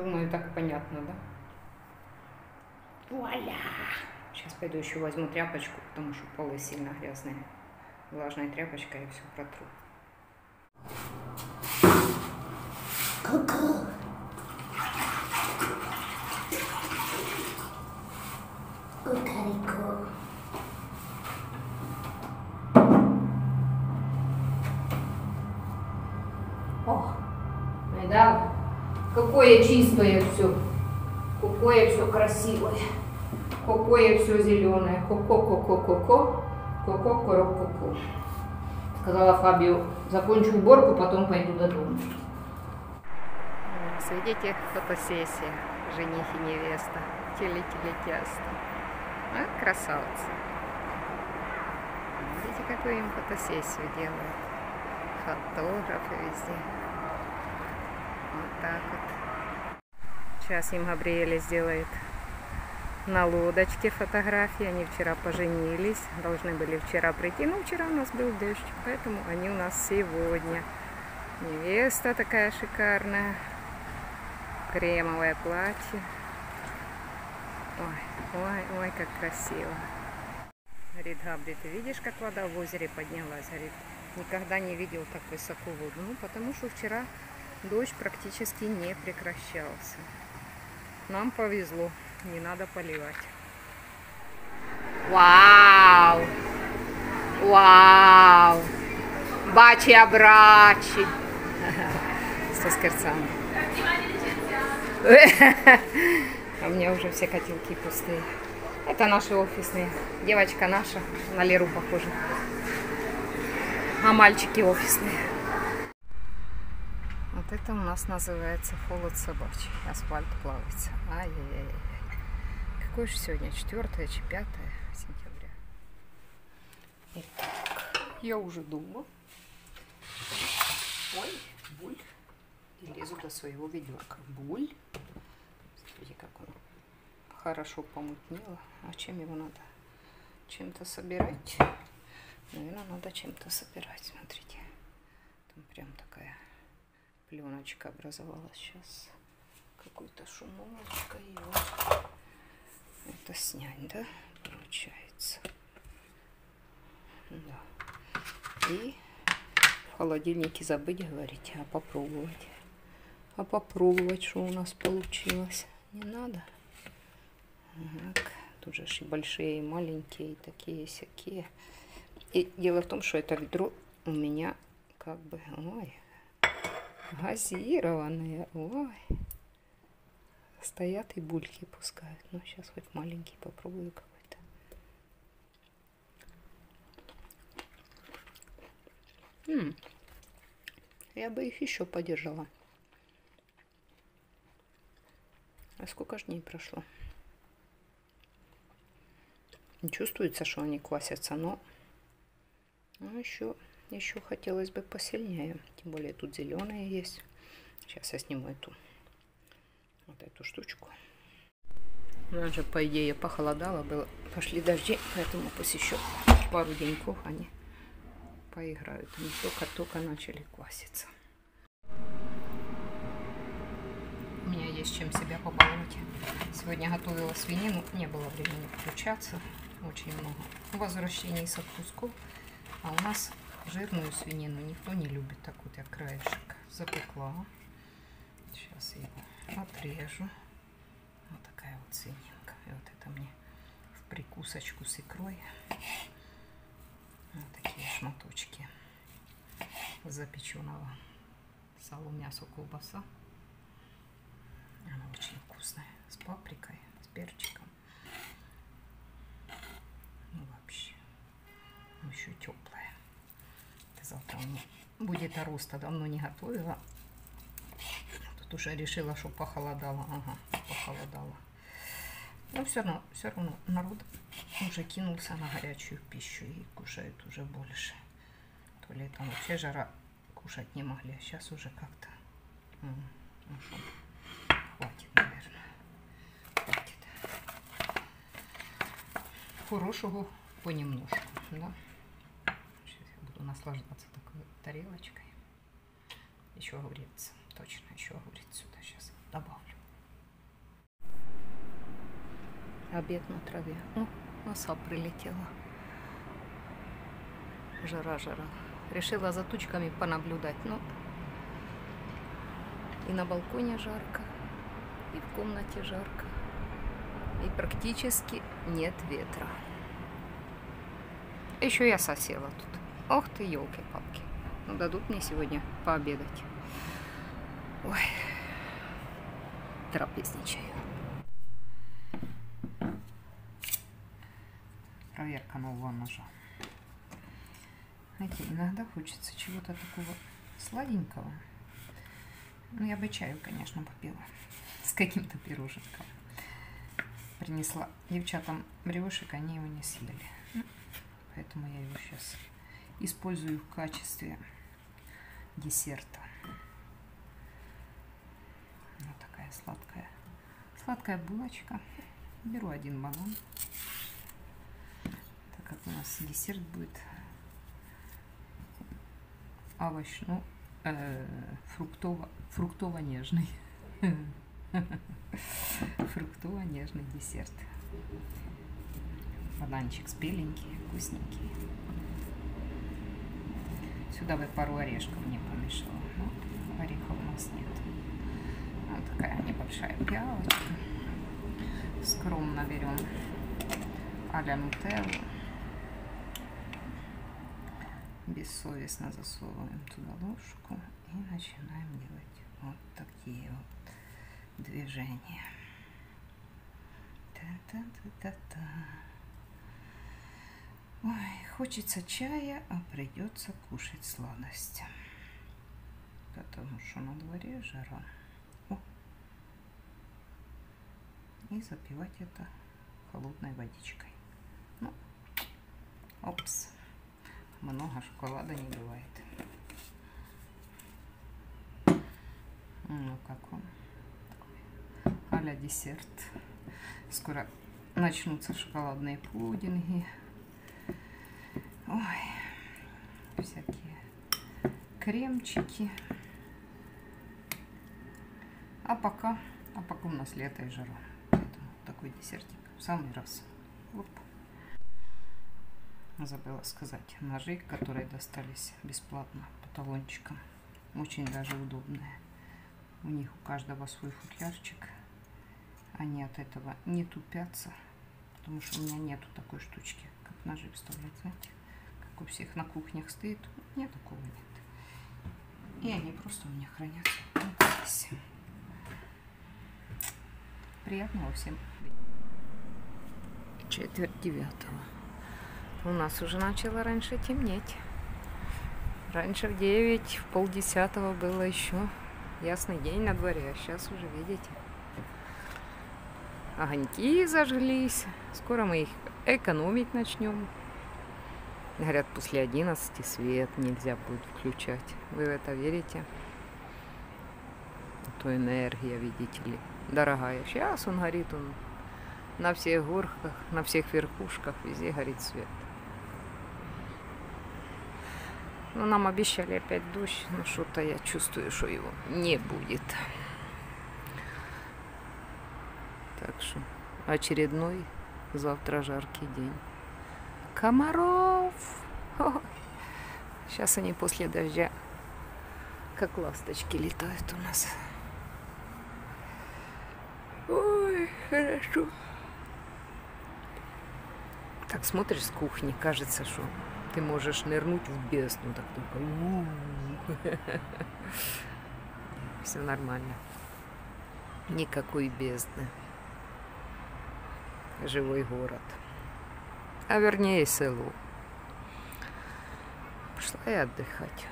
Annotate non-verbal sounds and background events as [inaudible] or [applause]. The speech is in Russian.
Думаю, так понятно, да? Вуаля! Сейчас пойду еще возьму тряпочку, потому что полы сильно грязные. Влажной тряпочкой и все протру. Ку-ку. Кукареку. О, да, какое чистое все, какое все красивое, какое все зеленое, ко-ко-ко-ко-ко-ко, ко-ко-ко-ко-ко. Сказала Фабию, закончу уборку, потом пойду до дома. Видите, фотосессия, жених и невеста, теле-телетяста. А, красавцы. Видите, какую им фотосессию делают. Фотографы везде. Вот так вот. Сейчас им Габриэля сделает на лодочке фотографии. Они вчера поженились. Должны были вчера прийти. Но вчера у нас был дождь. Поэтому они у нас сегодня. Невеста такая шикарная. Кремовое платье. Ой, ой, ой, как красиво. Говорит, Габри, ты видишь, как вода в озере поднялась? Говорит, никогда не видел так высоко воду. Ну, потому что вчера дождь практически не прекращался. Нам повезло, не надо поливать. Вау! Вау! Бачи абрачи! Сто скерцами. А у меня уже все котелки пустые. Это наши офисные. Девочка наша на Леру похожа. А мальчики офисные. Это у нас называется холод собачий. Асфальт плавается. Ай-яй-яй. Какое же сегодня? 4 чи 5 сентября. Итак, я уже дома. Ой, буль. И лезу до своего ведерка. Буль. Смотрите, как он хорошо помутнело. А чем его надо? Чем-то собирать? Наверное, надо чем-то собирать. Смотрите. Там прям такая пленочка образовалась сейчас. Какой-то шумовочка. И вот это снять, да? Получается. Да. И в холодильнике забыть говорить, а попробовать. А попробовать, что у нас получилось. Не надо. Так. Тут же и большие, и маленькие, и такие, всякие. И дело в том, что это ведро у меня как бы, ой, газированные, ой. Стоят и бульки пускают. Ну, сейчас хоть маленький попробую какой-то. М. Я бы их еще подержала. А сколько ж дней прошло? Чувствуется, что они квасятся, но ну, еще, еще хотелось бы посильнее. Тем более тут зеленые есть. Сейчас я сниму эту вот эту штучку. У нас же, по идее, похолодало было. Пошли дожди, поэтому пусть еще пару деньков они поиграют. Они только-только начали кваситься. У меня есть чем себя побаловать. Сегодня готовила свинину. Не было времени включаться очень много возвращений с отпусков. А у нас жирную свинину никто не любит. Так вот я краешек запекла. Сейчас я отрежу. Вот такая вот свининка. И вот это мне в прикусочку с икрой. Вот такие шматочки запеченного салу мясо колбаса. Она очень вкусная. С паприкой, с перчиком. Ну, вообще. Ну, еще теплая. Завтра у меня будет аруста. Давно не готовила. Тут уже решила, что похолодало. Ага, похолодало. Но все равно, все равно народ уже кинулся на горячую пищу и кушает уже больше. То летом вообще жара кушать не могли, а сейчас уже как-то ну, хватит, наверное. Хватит хорошего понемножку. Да? Наслаждаться такой тарелочкой. Еще огурец. Точно, еще огурец сюда сейчас добавлю. Обед на траве. О, оса прилетела. Жара, жара. Решила за тучками понаблюдать, но и на балконе жарко, и в комнате жарко, и практически нет ветра. Еще я сосела тут. Ох ты, елки-палки. Ну, дадут мне сегодня пообедать. Ой, трапезничаю. Проверка нового ножа. Знаете, иногда хочется чего-то такого сладенького. Ну, я бы чаю, конечно, попила [laughs] с каким-то пироженком. Принесла девчатам бревушек, они его не съели. Поэтому я его сейчас использую в качестве десерта. Вот такая сладкая, сладкая булочка. Беру один банан, так как у нас десерт будет овощ, ну, э, фруктово, фруктово-нежный. [laughs] Фруктово-нежный десерт. Бананчик спеленький, вкусненький. Сюда бы пару орешков не помешало. Но орехов у нас нет. Вот такая небольшая пиалочка. Скромно берем а-ля нутеллу. Бессовестно засовываем туда ложку и начинаем делать вот такие вот движения. Та-та-та-та-та. Ой, хочется чая, а придется кушать сладости. Потому что на дворе жара. О. И запивать это холодной водичкой. Ну, опс. Много шоколада не бывает. Ну, как он? а десерт. Скоро начнутся шоколадные пудинги. Ой, всякие кремчики. А пока, а пока у нас лето и жара. Поэтому такой десертик в самый раз. Оп. Забыла сказать. Ножи, которые достались бесплатно по талончикам. Очень даже удобные. У них у каждого свой футлярчик. Они от этого не тупятся. Потому что у меня нету такой штучки, как ножи вставлять, знаете у всех на кухнях стоит. Меня такого нет. И они просто у меня хранятся здесь. Приятного всем. Четверть девятого. У нас уже начало раньше темнеть. Раньше в девять, в полдесятого было еще ясный день на дворе, а сейчас уже, видите, огоньки зажглись. Скоро мы их экономить начнем. Говорят, после 11 свет нельзя будет включать. Вы в это верите? А то энергия, видите ли, дорогая. Сейчас он горит, он на всех горках, на всех верхушках, везде горит свет. Но нам обещали опять дождь, но что-то я чувствую, что его не будет. Так что очередной завтра жаркий день комаров. О, сейчас они после дождя как ласточки летают у нас. Ой, хорошо. Так смотришь с кухни, кажется, что ты можешь нырнуть в бездну. Так только... Все нормально. Никакой бездны. Живой город а вернее село. Пошла я отдыхать.